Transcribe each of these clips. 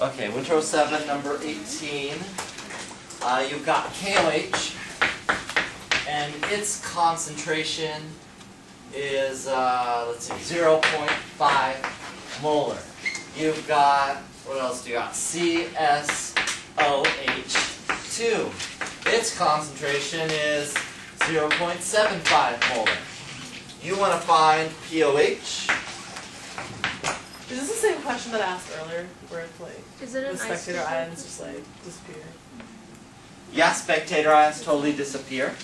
Okay, Winter 7, number 18. Uh, you've got KOH, and its concentration is, uh, let's see, 0.5 molar. You've got, what else do you got? CSOH2. Its concentration is 0.75 molar. You want to find POH. Is this the same question that I asked earlier, where it's like Is it an the spectator isotope? ions just like disappear? Yeah, spectator ions totally disappear.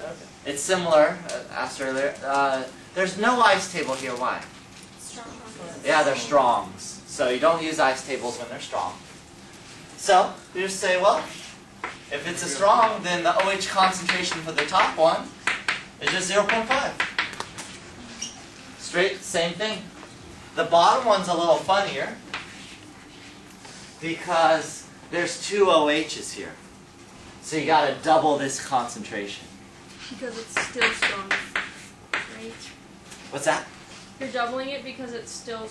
Okay. It's similar, uh, asked earlier. Uh, there's no ice table here. Why? Strong Yeah, they're strongs. So you don't use ice tables when they're strong. So you just say, well, if it's a strong, then the OH concentration for the top one is just 0.5. Straight, same thing. The bottom one's a little funnier because there's two OHs here. So you gotta double this concentration. Because it's still strong. Right? What's that? You're doubling it because it's still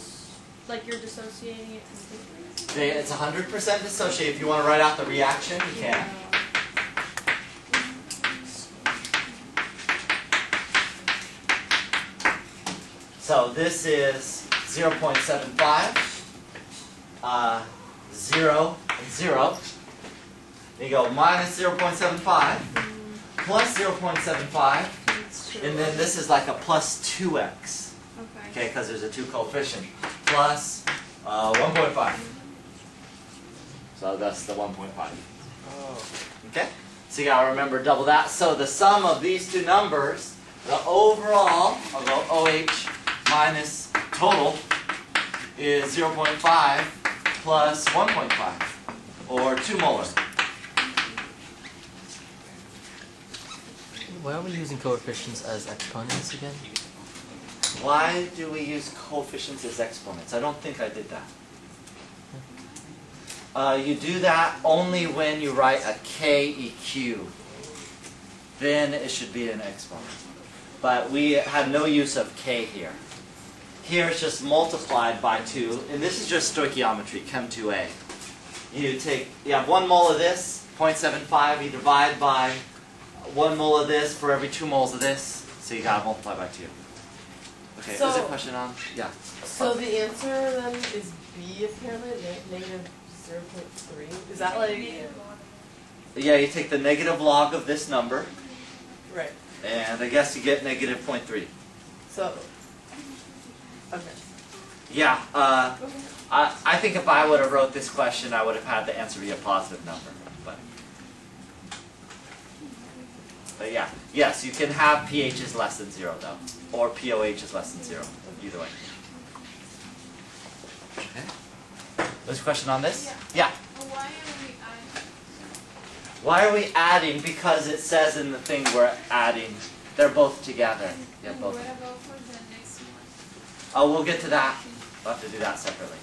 like you're dissociating it completely. It's 100% dissociated. If you want to write out the reaction, you can. So this is 0.75, uh, 0, and 0. You go minus 0.75, plus 0.75, It's true. and then this is like a plus 2x, Okay. okay, because there's a 2 coefficient, plus uh, 1.5. So that's the 1.5. Oh. Okay? So you gotta remember double that. So the sum of these two numbers, the overall of the OH minus total is 0.5 plus 1.5, or 2 molar. Why are we using coefficients as exponents again? Why do we use coefficients as exponents? I don't think I did that. Uh, you do that only when you write a KEQ. Then it should be an exponent. But we have no use of K here. Here it's just multiplied by 2, and this is just stoichiometry, Chem 2A. You take, you have 1 mole of this, 0.75, you divide by 1 mole of this for every 2 moles of this, so you gotta multiply by 2. Okay, is there a So- question on? Yeah. So the answer then is B apparently, ne- negative zero point three. Is that like Yeah, you take the negative log of this number, right? and I guess you get negative 0.3. So okay. Yeah, uh, I, I think if I would have wrote this question, I would have had the answer be a positive number. But, but yeah, yes, you can have pH is less than zero though, or POH is less than zero, either way. Okay. There's a question on this? Yeah. Yeah. Why are we adding? Why are we adding? Because it says in the thing we're adding. They're both together. Yeah, both. what about for the next one? Oh, we'll get to that. We'll have to do that separately.